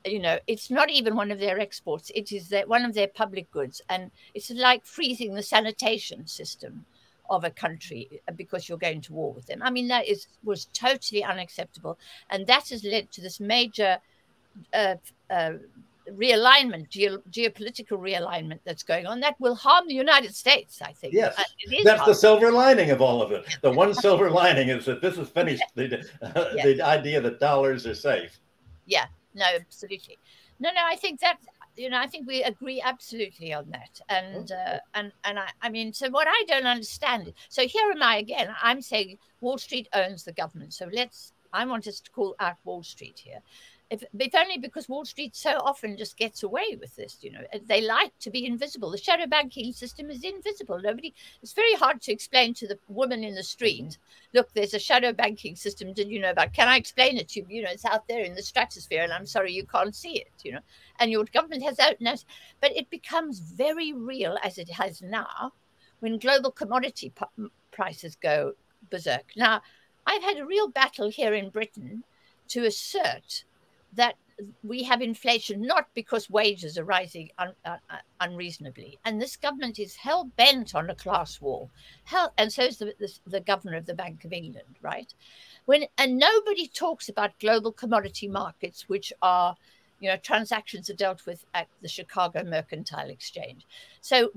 you know, it's not even one of their exports. It is their, one of their public goods, and it's like freezing the sanitation system of a country uh, because you're going to war with them. I mean, that is was totally unacceptable, and that has led to this major uh, uh, realignment, geopolitical realignment that's going on that will harm the United States. I think. Yes, uh, that's the silver lining of all of it. The one silver lining is that this has finished the uh, yeah. the idea that dollars are safe. Yeah, no, absolutely. No, no, I think that you know, I think we agree absolutely on that. And uh, and and I, I mean, so what I don't understand. So here am I again. I'm saying Wall Street owns the government. So let's. I want us to call out Wall Street here, if, if only because Wall Street so often just gets away with this. You know, they like to be invisible. The shadow banking system is invisible. Nobody. It's very hard to explain to the woman in the street. Look, there's a shadow banking system. Did you know about? Can I explain it to you? You know, it's out there in the stratosphere, and I'm sorry you can't see it. You know, and your government has out but it becomes very real as it has now when global commodity prices go berserk. Now, I've had a real battle here in Britain to assert that we have inflation not because wages are rising un, uh, unreasonably. And this government is hell bent on a class war. Hell, and so is the, the, the governor of the Bank of England, right? When and nobody talks about global commodity markets, which are you know transactions are dealt with at the Chicago Mercantile Exchange. So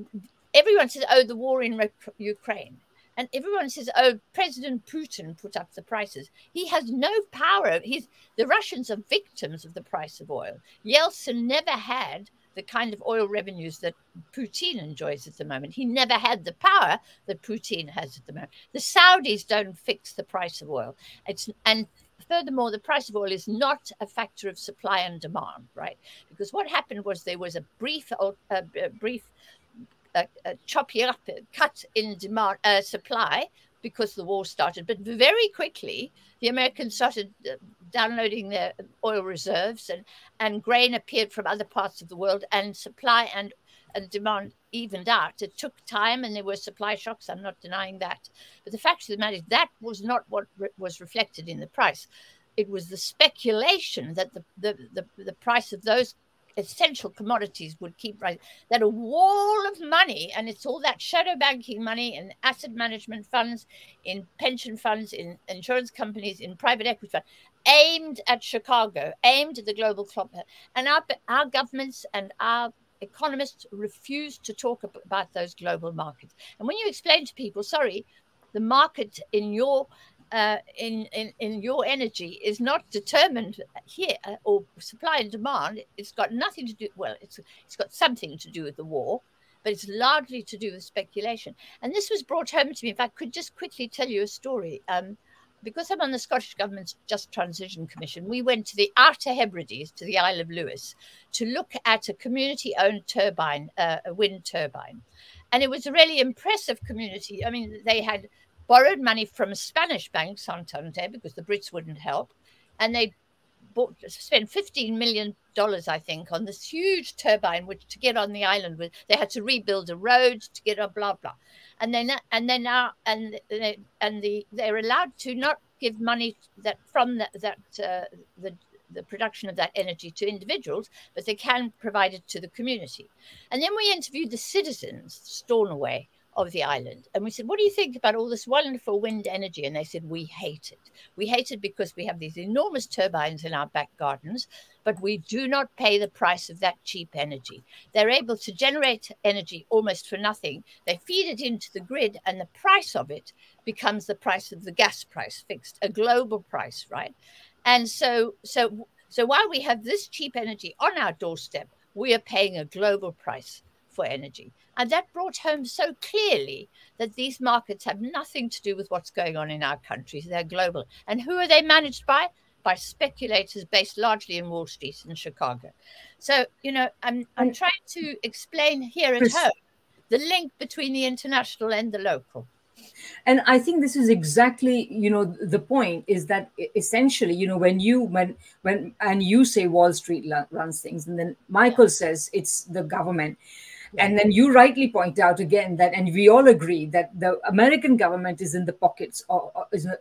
everyone says, "Oh, the war in Ukraine." And everyone says, "Oh, President Putin put up the prices." He has no power. He's the Russians are victims of the price of oil. Yeltsin never had the kind of oil revenues that Putin enjoys at the moment. He never had the power that Putin has at the moment. The Saudis don't fix the price of oil. It's and furthermore, the price of oil is not a factor of supply and demand, right? Because what happened was there was a brief, uh, brief uh, uh, choppy up, cut in demand uh, supply because the war started. But very quickly, the Americans started uh, downloading their oil reserves, and, and grain appeared from other parts of the world, and supply and, and demand evened out. It took time, and there were supply shocks. I'm not denying that. But the fact of the matter is, that was not what re- was reflected in the price. It was the speculation that the, the, the, the price of those essential commodities would keep rising. That a wall of money, and it's all that shadow banking money in asset management funds, in pension funds, in insurance companies, in private equity funds, aimed at Chicago, aimed at the global club. And our, our governments and our economists refuse to talk about those global markets. And when you explain to people, sorry, the market in your uh, in, in, in your energy is not determined here or supply and demand. It's got nothing to do, well, it's, it's got something to do with the war, but it's largely to do with speculation. And this was brought home to me. If I could just quickly tell you a story. Um, because I'm on the Scottish Government's Just Transition Commission, we went to the Outer Hebrides, to the Isle of Lewis, to look at a community owned turbine, uh, a wind turbine. And it was a really impressive community. I mean, they had borrowed money from a Spanish bank, Santander, because the Brits wouldn't help, and they bought, spent fifteen million dollars, I think, on this huge turbine, which to get on the island with, they had to rebuild a road to get on, blah blah, and then and then now and and the they're allowed to not give money that from that that uh, the the production of that energy to individuals, but they can provide it to the community. And then we interviewed the citizens, Stornoway, of the island. And we said, What do you think about all this wonderful wind energy? And they said, We hate it. We hate it because we have these enormous turbines in our back gardens, but we do not pay the price of that cheap energy. They're able to generate energy almost for nothing. They feed it into the grid, and the price of it becomes the price of the gas price fixed, a global price, right? And so, so, so while we have this cheap energy on our doorstep, we are paying a global price for energy. And that brought home so clearly that these markets have nothing to do with what's going on in our countries. They're global. And who are they managed by? By speculators based largely in Wall Street and Chicago. So, you know, I'm, I'm trying to explain here at home the link between the international and the local Ann i think this is exactly you know the point is that essentially you know when you when when and you say wall street runs things and then michael says it's the government and then you rightly point out again that, and we all agree that the American government is in the pockets or, or is, in,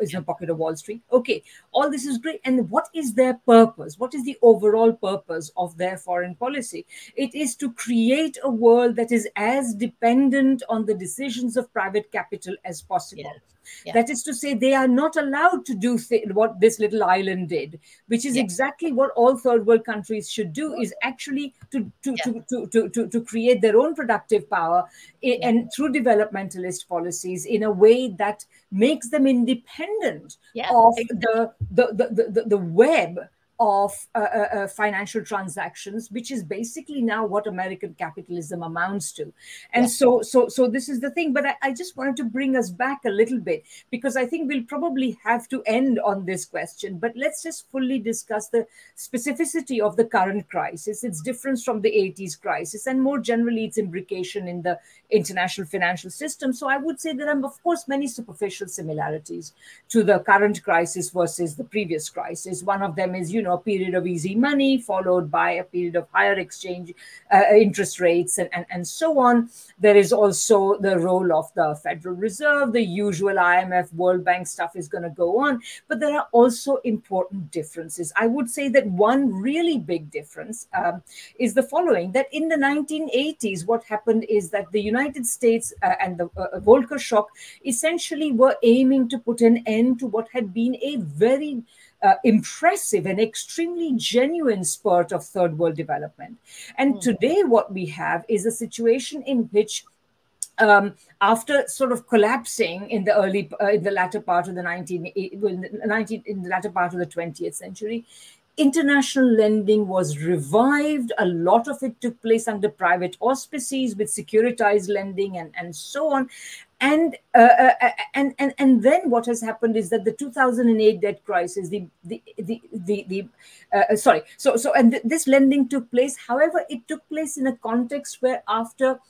is in the pocket of Wall Street. Okay, all this is great. And what is their purpose? What is the overall purpose of their foreign policy? It is to create a world that is as dependent on the decisions of private capital as possible. Yeah. Yeah. That is to say, they are not allowed to do th- what this little island did, which is yeah. exactly what all third world countries should do: is actually to to, yeah. to, to, to, to, to, create their own productive power eh, in, and through developmentalist policies in a way that makes them independent of the, the, the, the, the web of uh, uh, uh, financial transactions which is basically now what american capitalism amounts to. And so so so this is the thing but I, I, just wanted to bring us back a little bit because i think we'll probably have to end on this question but let's just fully discuss the specificity of the current crisis its difference from the 80s crisis and more generally its imbrication in the international financial system. So i would say there are of course many superficial similarities to the current crisis versus the previous crisis. One of them is you know, a period of easy money followed by a period of higher exchange uh, interest rates and, and, and so on. There is also the role of the Federal Reserve, the usual IMF, World Bank stuff is going to go on. But there are also important differences. I would say that one really big difference um, is the following that in the 1980s, what happened is that the United States uh, and the uh, Volcker shock essentially were aiming to put an end to what had been a very uh, impressive and extremely genuine spurt of third world development. And mm. today, what we have is a situation in which um, after sort of collapsing in the early uh, in the latter part of the 19, 19 in the latter part of the 20th century international lending was revived. A lot of it took place under private auspices with securitized lending and, and so on. And, uh, uh, uh and and and then what has happened is that the 2008 debt crisis, the the the the, the uh, uh, sorry, so so and th- this lending took place. However, it took place in a context where after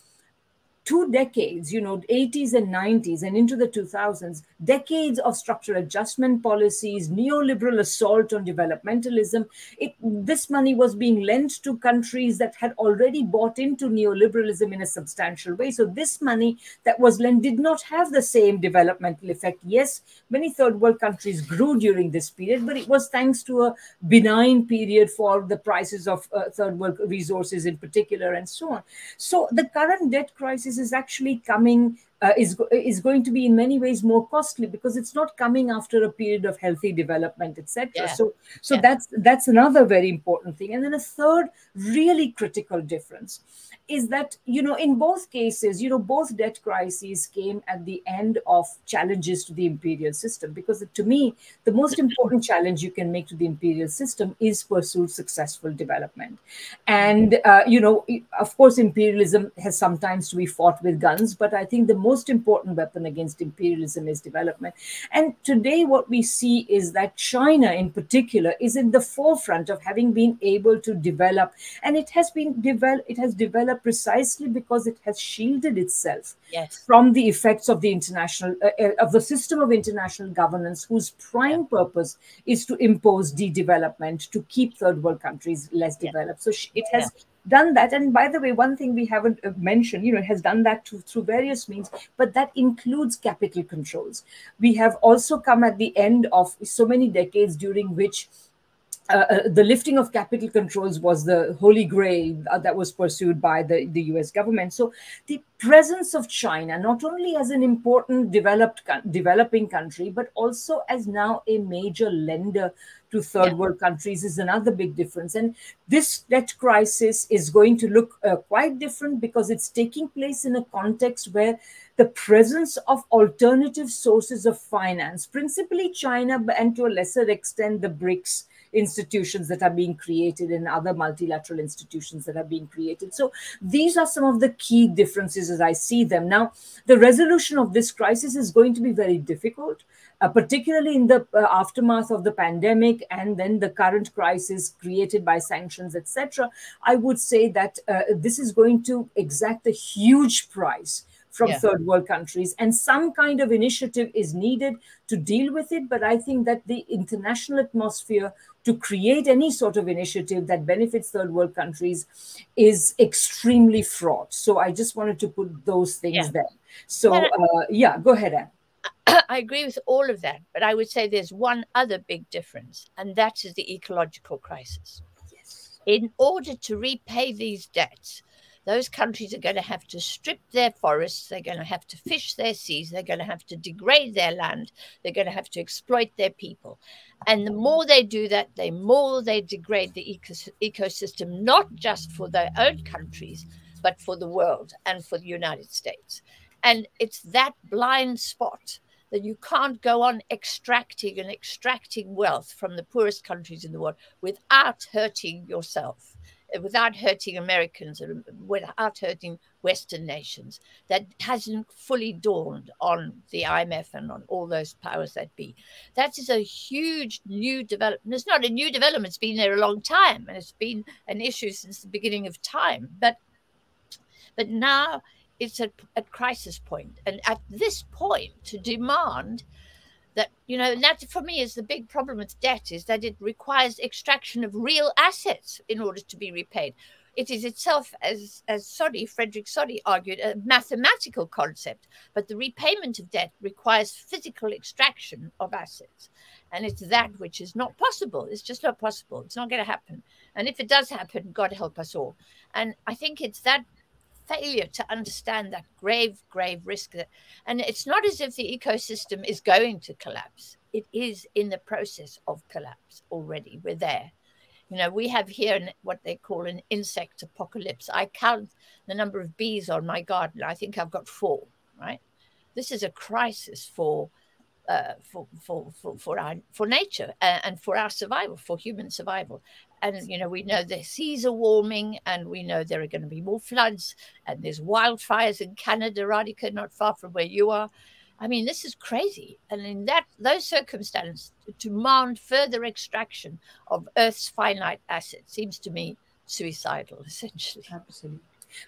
two decades, you know, 80s and 90s and into the 2000s, decades of structural adjustment policies, neoliberal assault on developmentalism. It, this money was being lent to countries that had already bought into neoliberalism in a substantial way. So this money that was lent did not have the same developmental effect. Yes, many third world countries grew during this period, but it was thanks to a benign period for the prices of uh, third world resources in particular and so on. So the current debt crisis is actually coming uh, is is going to be in many ways more costly because it's not coming after a period of healthy development etc yeah. so so yeah. that's that's another very important thing and then a third really critical difference is that you know in both cases you know both debt crises came at the end of challenges to the imperial system. Because to me the most important challenge you can make to the imperial system is pursue successful development. And uh, you know of course imperialism has sometimes to be fought with guns but i think the most important weapon against imperialism is development. And today what we see is that china in particular is in the forefront of having been able to develop and it has been developed it has developed precisely because it has shielded itself yes. from the effects of the international uh, uh, of the system of international governance whose prime purpose is to impose de-development to keep third world countries less yeah. developed so it has yeah. done that and by the way one thing we haven't uh, mentioned you know has done that to, through various means but that includes capital controls we have also come at the end of so many decades during which uh, uh, the lifting of capital controls was the holy grail uh, that was pursued by the, the US government. So the presence of China, not only as an important developed developing country, but also as now a major lender to third yeah. world countries is another big difference. And this debt crisis is going to look uh, quite different because it's taking place in a context where the presence of alternative sources of finance, principally China, and to a lesser extent the BRICS, institutions that are being created and other multilateral institutions that are being created. So these are some of the key differences as I see them. Now, the resolution of this crisis is going to be very difficult. Uh, particularly in the uh, aftermath of the pandemic and then the current crisis created by sanctions, etc., I would say that uh, this is going to exact a huge price from yeah. third world countries. And some kind of initiative is needed to deal with it. But I think that the international atmosphere to create any sort of initiative that benefits third world countries is extremely fraught. So I just wanted to put those things yeah. there. So, uh, yeah, go ahead, Ann. I agree with all of that, but I would say there's one other big difference, and that is the ecological crisis. Yes. In order to repay these debts, those countries are going to have to strip their forests, they're going to have to fish their seas, they're going to have to degrade their land, they're going to have to exploit their people. And the more they do that, the more they degrade the ecos- ecosystem, not just for their own countries, but for the world and for the United States. And it's that blind spot that you can't go on extracting and extracting wealth from the poorest countries in the world without hurting yourself without hurting Americans or without hurting Western nations. That hasn't fully dawned on the IMF and on all those powers that be. That is a huge new development. It's not a new development, it's been there a long time and it's been an issue since the beginning of time. But but now it's at, a crisis point. And at this point, to demand that you know that for me is the big problem with debt is that it requires extraction of real assets in order to be repaid it is itself, as, as Soddy, Frederick Soddy argued, a mathematical concept, but the repayment of debt requires physical extraction of assets. And it's that which is not possible. It's just not possible. It's not going to happen. And if it does happen, God help us all. And I think it's that failure to understand that grave, grave risk. That, and it's not as if the ecosystem is going to collapse. It is in the process of collapse already. We're there. You know, we have here what they call an insect apocalypse. I count the number of bees on my garden. I think I've got four, right? This is a crisis for uh, for, for, for, for, our, for nature and, and for our survival, for human survival. And, you know, we know the seas are warming and we know there are going to be more floods and there's wildfires in Canada, Radhika, not far from where you are. I mean, this is crazy. And in that those circumstances, to demand further extraction of Earth's finite assets seems to me suicidal, essentially. Absolutely.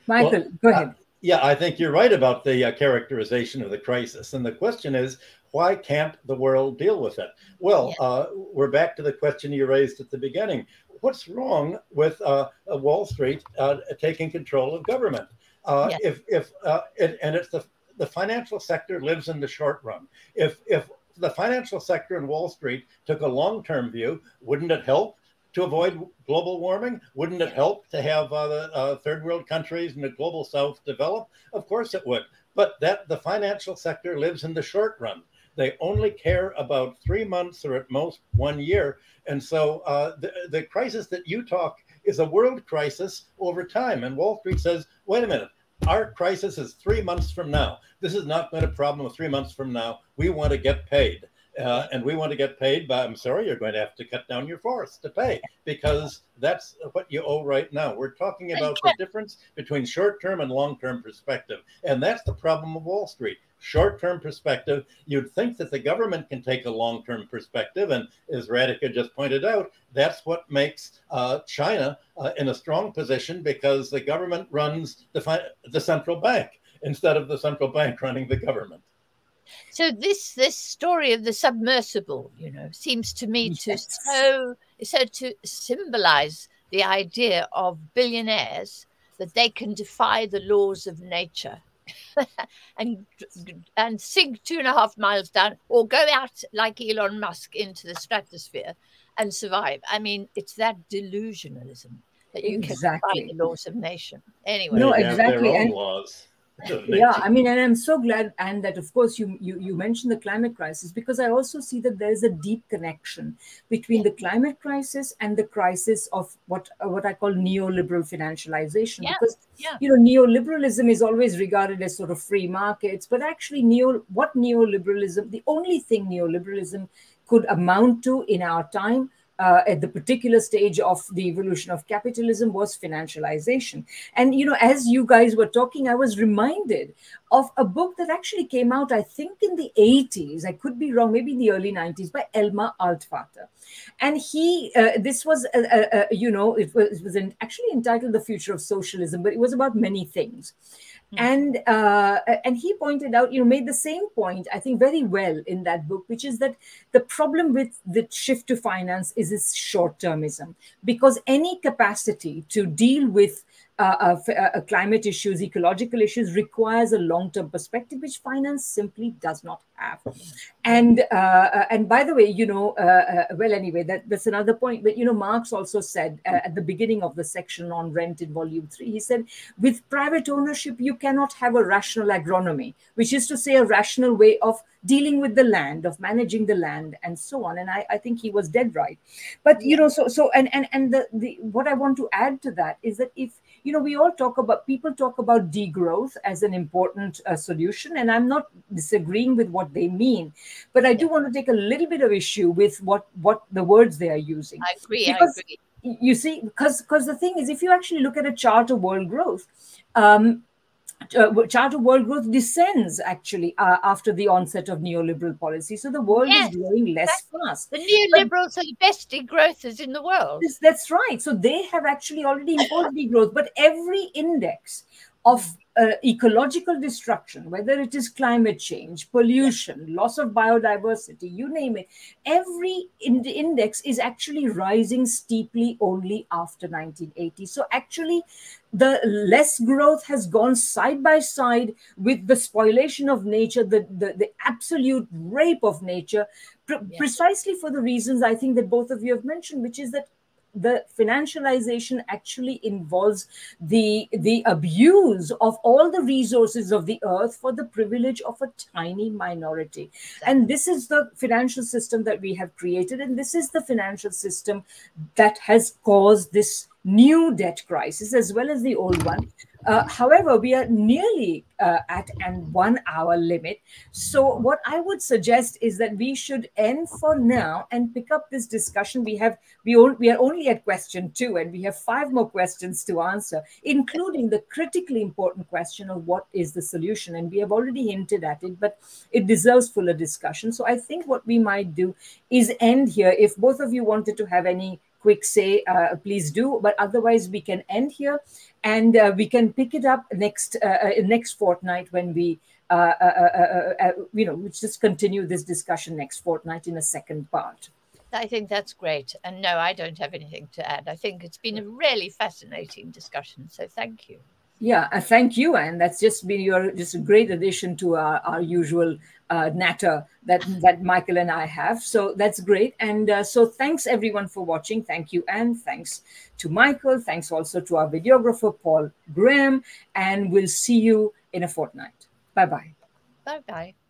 Michael, well, go ahead. Uh, yeah, I think you're right about the uh, characterization of the crisis. And the question is, why can't the world deal with it? Well, yeah. uh, we're back to the question you raised at the beginning. What's wrong with uh, Wall Street uh, taking control of government? Uh, yeah. If, if it, and it's the the financial sector lives in the short run. If if the financial sector and Wall Street took a long-term view, wouldn't it help to avoid global warming? Wouldn't it help to have uh, the uh, third world countries and the global south develop? Of course it would. But that the financial sector lives in the short run. They only care about three months or at most one year. And so uh, the, the crisis that you talk is a world crisis over time. And Wall Street says, wait a minute, our crisis is three months from now. This is not going to problem of three months from now. We want to get paid. Uh, and we want to get paid but I'm sorry, you're going to have to cut down your force to pay because that's what you owe right now. We're talking about the difference between short term and long term perspective. And that's the problem of Wall Street short term perspective. You'd think that the government can take a long term perspective. And as Radhika just pointed out, that's what makes uh, China uh, in a strong position because the government runs the, fi- the central bank instead of the central bank running the government. So this this story of the submersible, you know, seems to me to yes. so so to symbolize the idea of billionaires that they can defy the laws of nature and and sink two and a half miles down, or go out like Elon Musk into the stratosphere and survive. I mean, it's that delusionalism that you exactly. can defy the laws of nation. Anyway, no, exactly. and, laws yeah i mean and i'm so glad and that of course you, you you mentioned the climate crisis because i also see that there is a deep connection between the climate crisis and the crisis of what uh, what i call neoliberal financialization yeah. because yeah. you know neoliberalism is always regarded as sort of free markets but actually neo what neoliberalism the only thing neoliberalism could amount to in our time uh, at the particular stage of the evolution of capitalism was financialization. And, you know, as you guys were talking, I was reminded of a book that actually came out, I think, in the 80s. I could be wrong, maybe in the early 90s, by Elmar Altvater. And he, uh, this was, uh, uh, uh you know, it was, it was actually entitled The Future of Socialism, but it was about many things. Mm-hmm. And uh, and he pointed out, you know, made the same point, I think, very well in that book, which is that the problem with the shift to finance is its short-termism, because any capacity to deal with uh, uh, uh, climate issues, ecological issues requires a long-term perspective, which finance simply does not have. And uh, uh, and by the way, you know, uh, well, anyway, that, that's another point. But you know, Marx also said at the beginning of the section on rent in Volume Three, he said, with private ownership, you cannot have a rational agronomy, which is to say, a rational way of dealing with the land, of managing the land, and so on. And I, I think he was dead right. But you know, so so and and and the, the what I want to add to that is that if you know, we all talk about, people talk about degrowth as an important uh, solution, and I'm not disagreeing with what they mean, but I do want to take a little bit of issue with what what the words they are using. I agree. Because, I agree. You see, because because the thing is, if you actually look at a chart of world growth, um, uh, chart of world growth descends actually uh, after the onset of neoliberal policy. So the world yes, is growing less fast. The neoliberals but, are the best degrowthers in the world. That's right. So they have actually already imposed degrowth, but every index of uh, ecological destruction, whether it is climate change, pollution, loss of biodiversity, you name it, every in index is actually rising steeply only after 1980. So actually, the less growth has gone side by side with the spoliation of nature, the, the, the absolute rape of nature, pre- yes. precisely for the reasons I think that both of you have mentioned, which is that the financialization actually involves the the abuse of all the resources of the earth for the privilege of a tiny minority. And this is the financial system that we have created and this is the financial system that has caused this new debt crisis as well as the old one uh, however, we are nearly uh, at an one hour limit. So, what I would suggest is that we should end for now and pick up this discussion. We have we, all, we are only at question two, and we have five more questions to answer, including the critically important question of what is the solution. And we have already hinted at it, but it deserves fuller discussion. So, I think what we might do is end here. If both of you wanted to have any quick say, uh, please do. But otherwise, we can end here, and uh, we can pick it up next uh, uh next fortnight when we. Uh, uh, you know, we just continue this discussion next fortnight in a second part. I think that's great. And no, I don't have anything to add. I think it's been a really fascinating discussion. So thank you. Yeah, uh, thank you, and that's just been your just a great addition to our, our usual uh, natter that that Michael and I have. So that's great, and uh, so thanks everyone for watching. Thank you, and thanks to Michael. Thanks also to our videographer Paul Graham, and we'll see you in a fortnight. Bye bye. Bye bye.